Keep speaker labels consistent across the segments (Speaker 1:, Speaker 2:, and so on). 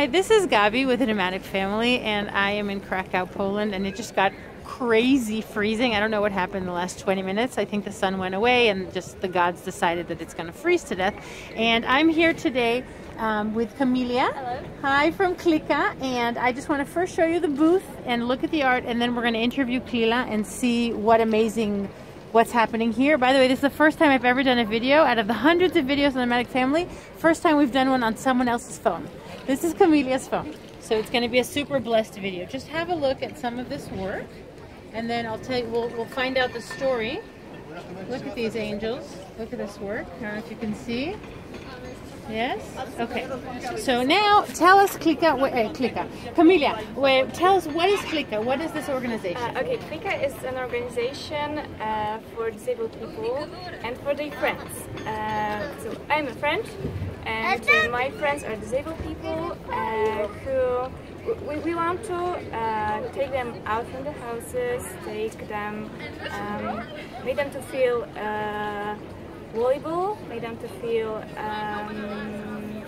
Speaker 1: Hi, this is Gabi with the Nomadic Family, and I am in Krakow, Poland, and it just got crazy freezing. I don't know what happened in the last 20 minutes. I think the sun went away, and just the gods decided that it's going to freeze to death. And I'm here today um, with Kamila.
Speaker 2: Hello.
Speaker 1: Hi from Klika, and I just want to first show you the booth and look at the art, and then we're going to interview Klila and see what amazing what's happening here. By the way, this is the first time I've ever done a video out of the hundreds of videos on the Nomadic Family. First time we've done one on someone else's phone. This is Kamila's phone. So it's going to be a super blessed video. Just have a look at some of this work and then I'll tell you, we'll, we'll find out the story. Look at these angels. Look at this work. I don't know if you can see. Yes? Okay. So now tell us, Klika, uh, Klika. Kamila, wait, tell us what is Klika? What is this organization?
Speaker 2: Uh, okay, Klika is an organization uh, for disabled people and for their friends. Uh, so I'm a friend and uh, my friends are disabled people uh, who we, we want to uh, take them out from the houses, take them, um, make them to feel uh, make them to feel um,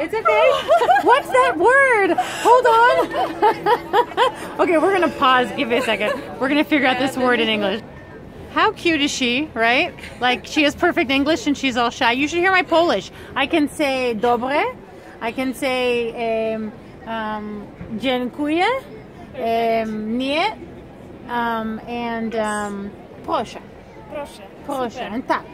Speaker 1: It's okay. What's that word? Hold on. okay, we're gonna pause. Give me a second. We're gonna figure out this word in English. How cute is she, right? Like she has perfect English and she's all shy. You should hear my Polish. I can say dobre. I can say um, um, dziękuję, um, nie, um, and um, proszę.
Speaker 2: proszę.
Speaker 1: Proszę, and tak.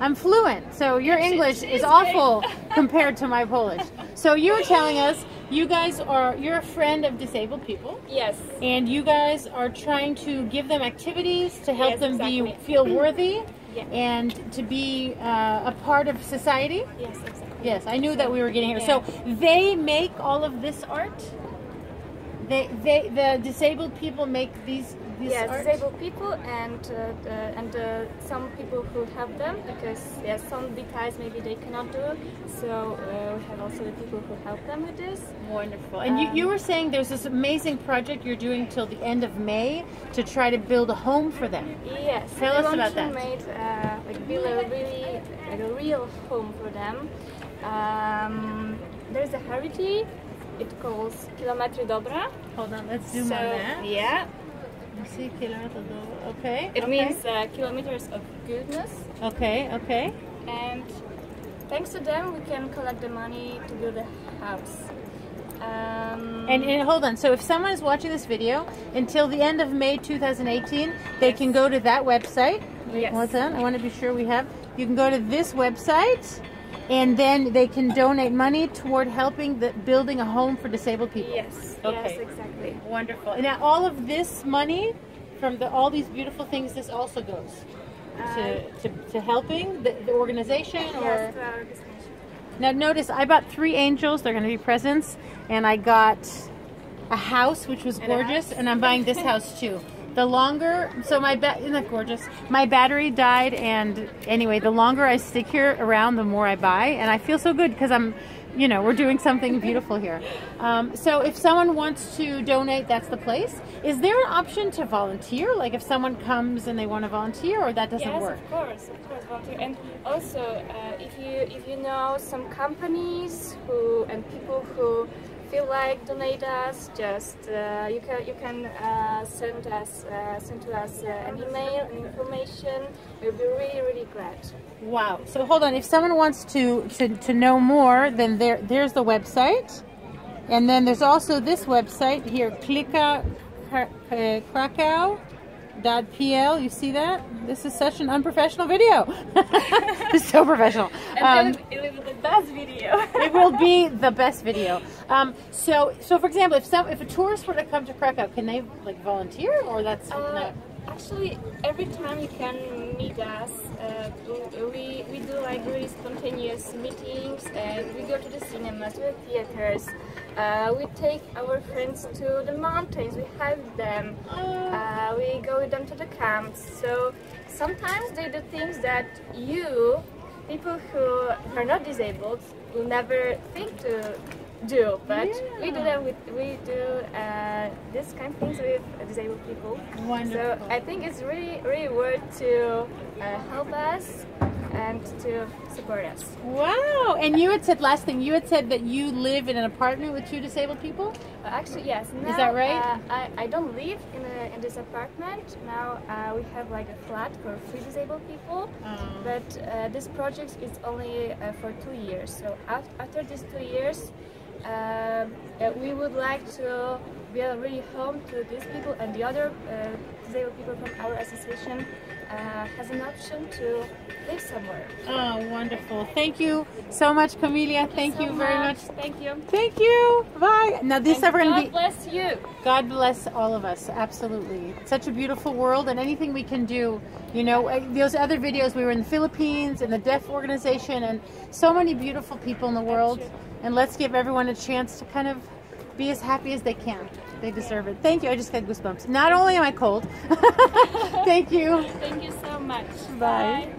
Speaker 1: I'm fluent, so your English is awful compared to my Polish. So you were telling us you guys are you're a friend of disabled people,
Speaker 2: Yes.
Speaker 1: and you guys are trying to give them activities to help
Speaker 2: Yes,
Speaker 1: them be feel worthy
Speaker 2: Yeah.
Speaker 1: and to be uh, a part of society.
Speaker 2: Yes, exactly.
Speaker 1: Yes, I knew that we were getting here. So they make all of this art. They, they, the disabled people make these this
Speaker 2: Yes,
Speaker 1: art.
Speaker 2: disabled people and uh, the, and uh, some people who help them because yes, some details maybe they cannot do. It. So uh, we have also the people who help them with this.
Speaker 1: Wonderful. And you, you were saying there's this amazing project you're doing till the end of May to try to build a home for them.
Speaker 2: Yes,
Speaker 1: Tell us about that.
Speaker 2: make uh, like build a really like a real home for them. Um, there's a heritage. It calls Kilometry Dobra.
Speaker 1: Hold on, let's zoom
Speaker 2: so
Speaker 1: on that.
Speaker 2: yeah,
Speaker 1: You see, kilometer Dobra. Okay.
Speaker 2: it
Speaker 1: okay.
Speaker 2: means uh, kilometers of goodness.
Speaker 1: Okay, okay.
Speaker 2: and thanks to them we can collect the money to build a house um,
Speaker 1: And, and hold on. So if someone is watching this video until the end of May 2018, they can go to that website. Wait,
Speaker 2: Yes.
Speaker 1: Hold on. I want to be sure we have. You can go to this website, and then they can donate money toward helping the building a home for disabled people.
Speaker 2: yes
Speaker 1: Okay.
Speaker 2: yes exactly
Speaker 1: Wonderful. And now all of this money from the, all these beautiful things, this also goes to, uh, to, to helping the, the organization or.
Speaker 2: yes, to our destination.
Speaker 1: Now notice I bought three angels. They're going to be presents, and I got a house which was
Speaker 2: And
Speaker 1: gorgeous, and I'm buying this house too. The longer, so my ba- isn't that gorgeous? My battery died, and anyway, the longer I stick here around, the more I buy, and I feel so good because I'm, you know, we're doing something beautiful here. Um, so if someone wants to donate, that's the place. Is there an option to volunteer? Like if someone comes and they want to volunteer, or that doesn't
Speaker 2: yes
Speaker 1: work?
Speaker 2: of course of course volunteer and also uh, if you if you know some companies who and people who feel like donate us just uh, you can you can uh, send us uh, send to us uh, an email and information we'll be really really glad
Speaker 1: Wow. So hold on. If someone wants to, to, to know more, then there there's the website. And then there's also this website here, Klika uh, PL, You see that? This is such an unprofessional video. it's so professional. Um,
Speaker 2: it will be the best video
Speaker 1: it will be the best video. Um, so, so for example, if some if a tourist were to come to Krakow, can they like volunteer, or that's
Speaker 2: Uh,
Speaker 1: not?
Speaker 2: actually, every time you can meet us, uh, we, we do like really spontaneous meetings and we go to the cinemas, to the theaters. Uh, we take our friends to the mountains, we hike them, uh, we go with them to the camps. So sometimes they do things that you, people who are not disabled, will never think to do, but we do that with we do uh, this kind of things with disabled people.
Speaker 1: Wonderful.
Speaker 2: So I think it's really really worth to uh, help us. And to support us.
Speaker 1: Wow! And you had said last thing. You had said that you live in an apartment with two disabled people.
Speaker 2: Uh, actually, yes. Now,
Speaker 1: that right?
Speaker 2: Uh, I, I don't live in, a, in this apartment. Now uh, we have like a flat for three disabled people.
Speaker 1: Oh.
Speaker 2: But uh, this project is only uh, for two years. So af- after these two years, uh, we would like to be a really home to these people and the other uh, disabled people from our association uh, has an option to live somewhere.
Speaker 1: Oh, wonderful! Thank you so much, Kamila. Thank
Speaker 2: so
Speaker 1: you very much.
Speaker 2: Thank you.
Speaker 1: Thank you. Bye. Now this
Speaker 2: And
Speaker 1: ever going
Speaker 2: God
Speaker 1: to be.
Speaker 2: bless you.
Speaker 1: God bless all of us. Absolutely. Such a beautiful world, and anything we can do. You know, uh, those other videos, we were in the Philippines, in the deaf organization, and so many beautiful people in the world. And let's give everyone a chance to kind of be as happy as they can. They deserve it. Thank you. I just got goosebumps. Not only am I cold, thank you.
Speaker 2: Thank you so much.
Speaker 1: Bye.